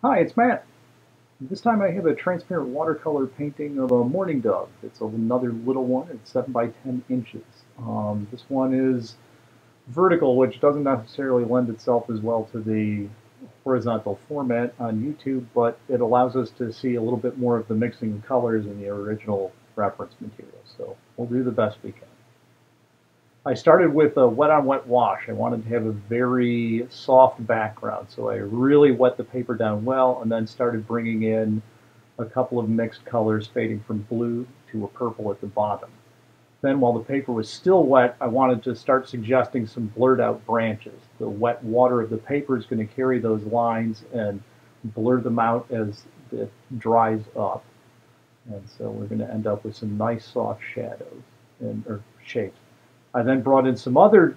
Hi, it's Matt. This time I have a transparent watercolor painting of a mourning dove. It's another little one. It's 7 by 10 inches. Um, this one is vertical, which doesn't necessarily lend itself as well to the horizontal format on YouTube, but it allows us to see a little bit more of the mixing of colors in the original reference material. So we'll do the best we can. I started with a wet on wet wash. I wanted to have a very soft background, so I really wet the paper down well and then started bringing in a couple of mixed colors fading from blue to a purple at the bottom. Then while the paper was still wet, I wanted to start suggesting some blurred out branches. The wet water of the paper is going to carry those lines and blur them out as it dries up. And so we're going to end up with some nice soft shadows and or shapes. I then brought in some other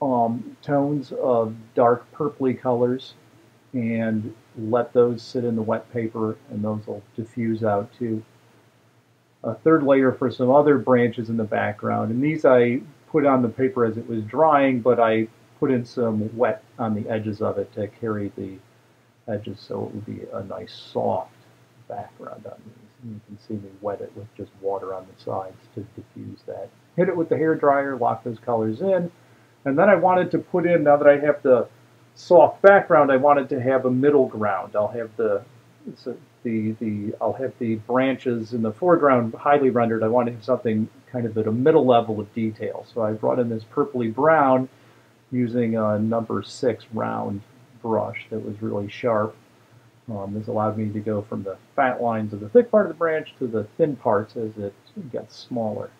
um, tones of dark purpley colors and let those sit in the wet paper and those will diffuse out too. A third layer for some other branches in the background and these I put on the paper as it was drying but I put in some wet on the edges of it to carry the edges so it would be a nice soft background on these. You can see me wet it with just water on the sides to diffuse that hit it with the hair dryer, lock those colors in. And then I wanted to put in, now that I have the soft background, I wanted to have a middle ground. I'll have the, the, the, I'll have the branches in the foreground highly rendered. I want to have something kind of at a middle level of detail. So I brought in this purpley brown using a number six round brush that was really sharp. Um, this allowed me to go from the fat lines of the thick part of the branch to the thin parts as it gets smaller.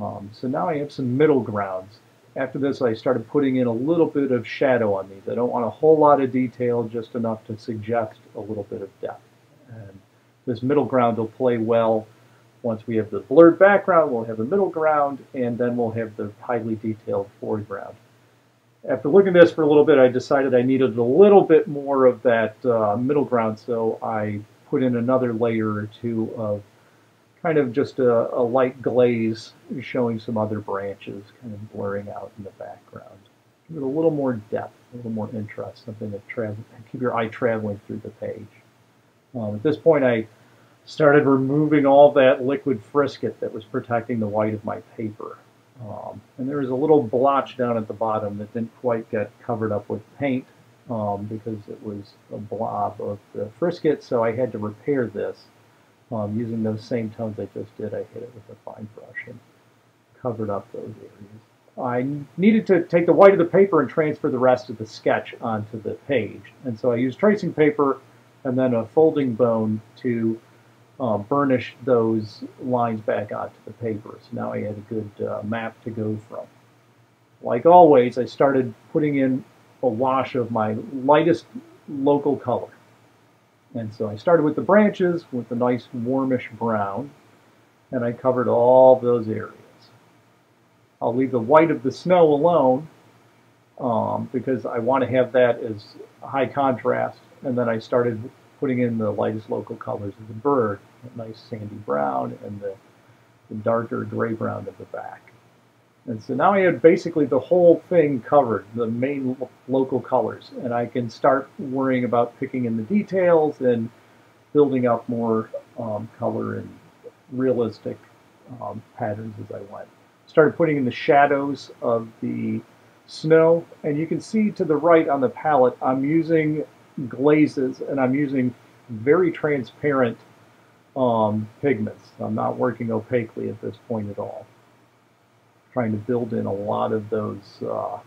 Um, so now I have some middle grounds. After this, I started putting in a little bit of shadow on these. I don't want a whole lot of detail, just enough to suggest a little bit of depth. And this middle ground will play well once we have the blurred background, we'll have the middle ground, and then we'll have the highly detailed foreground. After looking at this for a little bit, I decided I needed a little bit more of that uh, middle ground, so I put in another layer or two of kind of just a, a, light glaze showing some other branches kind of blurring out in the background. Give it a little more depth, a little more interest, something travel, keep your eye traveling through the page. Um, at this point, I started removing all that liquid frisket that was protecting the white of my paper. Um, and there was a little blotch down at the bottom that didn't quite get covered up with paint um, because it was a blob of the frisket, so I had to repair this um, using those same tones I just did, I hit it with a fine brush and covered up those areas. I needed to take the white of the paper and transfer the rest of the sketch onto the page. And so I used tracing paper and then a folding bone to uh, burnish those lines back onto the paper. So now I had a good uh, map to go from. Like always, I started putting in a wash of my lightest local color. And so I started with the branches with the nice warmish brown, and I covered all those areas. I'll leave the white of the snow alone um, because I want to have that as high contrast. And then I started putting in the lightest local colors of the bird, a nice sandy brown and the, the darker gray brown of the back. And so now I had basically the whole thing covered, the main local colors, and I can start worrying about picking in the details and building up more um, color and realistic um, patterns as I went. Started putting in the shadows of the snow, and you can see to the right on the palette, I'm using glazes and I'm using very transparent um, pigments. I'm not working opaquely at this point at all trying to build in a lot of those, uh,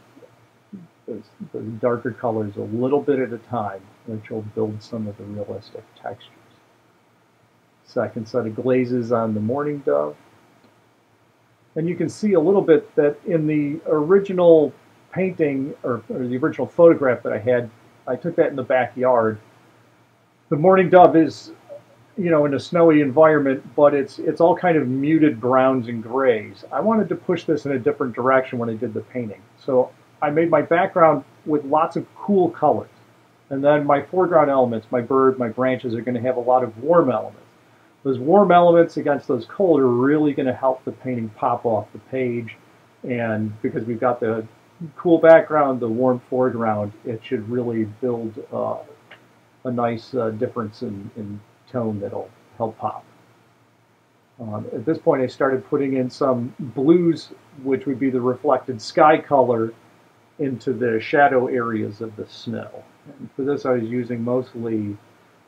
those, those, darker colors a little bit at a time, which will build some of the realistic textures. Second set of glazes on the mourning dove. And you can see a little bit that in the original painting, or, or the original photograph that I had, I took that in the backyard. The mourning dove is you know, in a snowy environment, but it's it's all kind of muted browns and grays. I wanted to push this in a different direction when I did the painting. So I made my background with lots of cool colors. And then my foreground elements, my bird, my branches are going to have a lot of warm elements. Those warm elements against those cold are really going to help the painting pop off the page. And because we've got the cool background, the warm foreground, it should really build uh, a nice uh, difference in, in tone that'll help pop. Um, at this point, I started putting in some blues, which would be the reflected sky color, into the shadow areas of the snow. And for this, I was using mostly,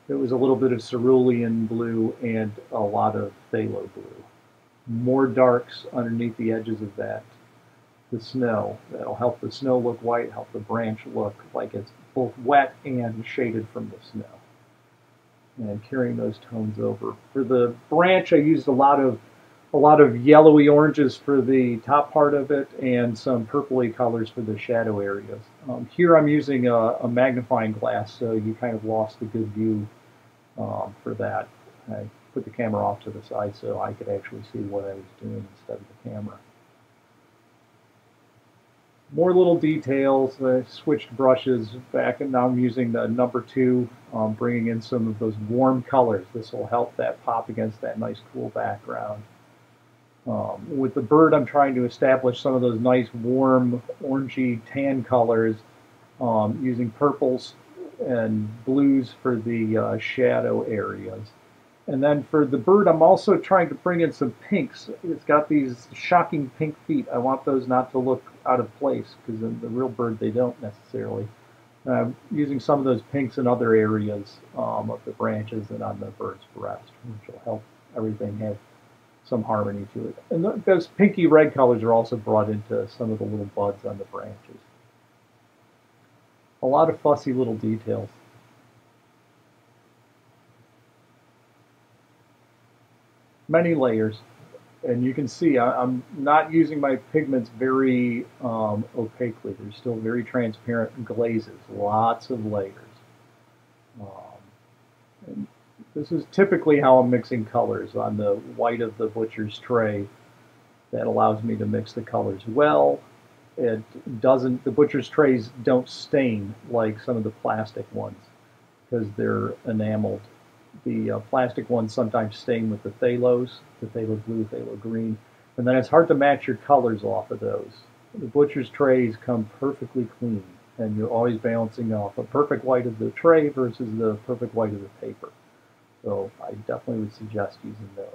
it was a little bit of cerulean blue and a lot of phthalo blue. More darks underneath the edges of that, the snow. That'll help the snow look white, help the branch look like it's both wet and shaded from the snow and carrying those tones over. For the branch, I used a lot of a lot of yellowy oranges for the top part of it and some purpley colors for the shadow areas. Um, here I'm using a, a, magnifying glass, so you kind of lost the good view um, for that. I put the camera off to the side so I could actually see what I was doing instead of the camera more little details. I switched brushes back and now I'm using the number two, um, bringing in some of those warm colors. This will help that pop against that nice cool background. Um, with the bird, I'm trying to establish some of those nice warm orangey tan colors um, using purples and blues for the uh, shadow areas. And then for the bird, I'm also trying to bring in some pinks. It's got these shocking pink feet. I want those not to look out of place because in the real bird they don't necessarily. I'm using some of those pinks in other areas um, of the branches and on the bird's breast, which will help everything have some harmony to it. And th those pinky red colors are also brought into some of the little buds on the branches. A lot of fussy little details. Many layers and you can see I, am not using my pigments very um, opaquely. They're still very transparent glazes, lots of layers. Um, this is typically how I'm mixing colors on the white of the butcher's tray. That allows me to mix the colors well. It doesn't, the butcher's trays don't stain like some of the plastic ones because they're enameled the uh, plastic ones sometimes stain with the phthalos, the phthalo blue, phthalo green, and then it's hard to match your colors off of those. The butcher's trays come perfectly clean, and you're always balancing off a perfect white of the tray versus the perfect white of the paper. So I definitely would suggest using those.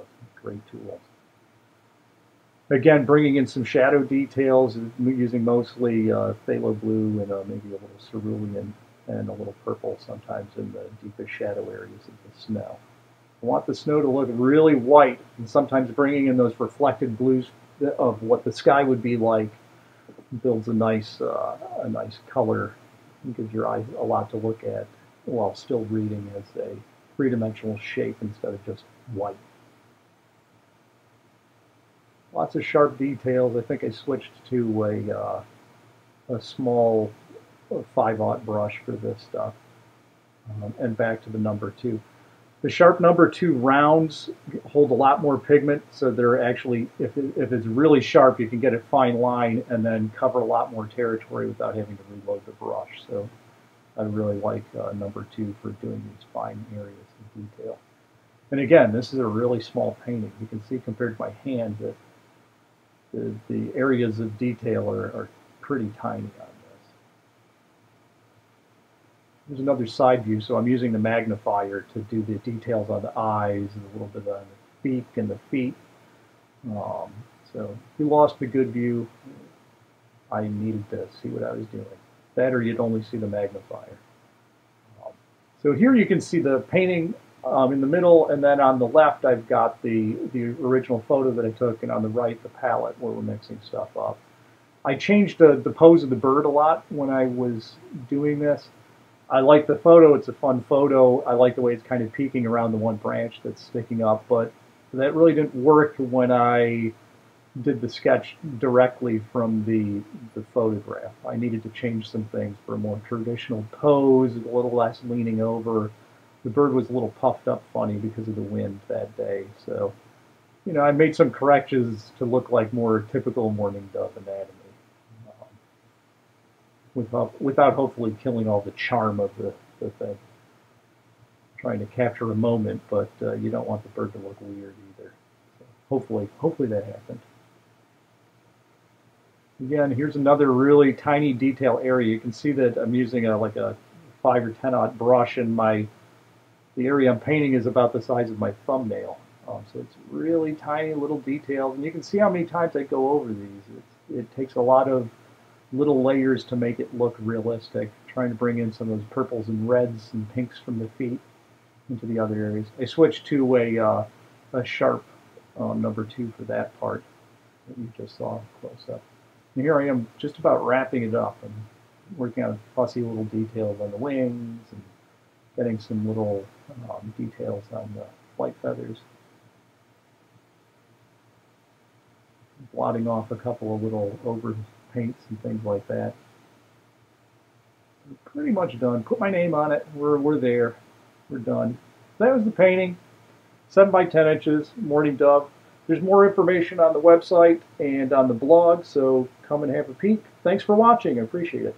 Great tools. Again, bringing in some shadow details, using mostly uh, phthalo blue and uh, maybe a little cerulean and a little purple sometimes in the deepest shadow areas of the snow. I want the snow to look really white and sometimes bringing in those reflected blues of what the sky would be like builds a nice, uh, a nice color and gives your eyes a lot to look at while still reading as a three-dimensional shape instead of just white. Lots of sharp details. I think I switched to a, uh, a small 5-aught brush for this stuff. Um, and back to the number 2. The sharp number 2 rounds hold a lot more pigment, so they're actually, if, it, if it's really sharp, you can get a fine line and then cover a lot more territory without having to reload the brush. So I really like uh, number 2 for doing these fine areas of detail. And again, this is a really small painting. You can see compared to my hand that the, the areas of detail are, are pretty tiny on Here's another side view, so I'm using the magnifier to do the details on the eyes and a little bit on the beak and the feet. Um, so you lost the good view, I needed to see what I was doing. Better you'd only see the magnifier. Um, so here you can see the painting um, in the middle, and then on the left I've got the, the original photo that I took, and on the right the palette where we're mixing stuff up. I changed the, the pose of the bird a lot when I was doing this. I like the photo. It's a fun photo. I like the way it's kind of peeking around the one branch that's sticking up, but that really didn't work when I did the sketch directly from the, the photograph. I needed to change some things for a more traditional pose, a little less leaning over. The bird was a little puffed up funny because of the wind that day. So, you know, I made some corrections to look like more typical mourning dove anatomy without, without hopefully killing all the charm of the, the thing. Trying to capture a moment, but uh, you don't want the bird to look weird either. So hopefully, hopefully that happened. Again, here's another really tiny detail area. You can see that I'm using a, like a five or ten odd brush, and my the area I'm painting is about the size of my thumbnail. Um, so it's really tiny little details, and you can see how many times I go over these. It's, it takes a lot of little layers to make it look realistic, trying to bring in some of those purples and reds and pinks from the feet into the other areas. I switched to a, uh, a sharp um, number two for that part that you just saw close up. And here I am just about wrapping it up and working on fussy little details on the wings and getting some little um, details on the flight feathers. Blotting off a couple of little over paints and things like that. Pretty much done. Put my name on it. We're, we're there. We're done. That was the painting. 7 by 10 inches, Mourning Dove. There's more information on the website and on the blog, so come and have a peek. Thanks for watching. I appreciate it.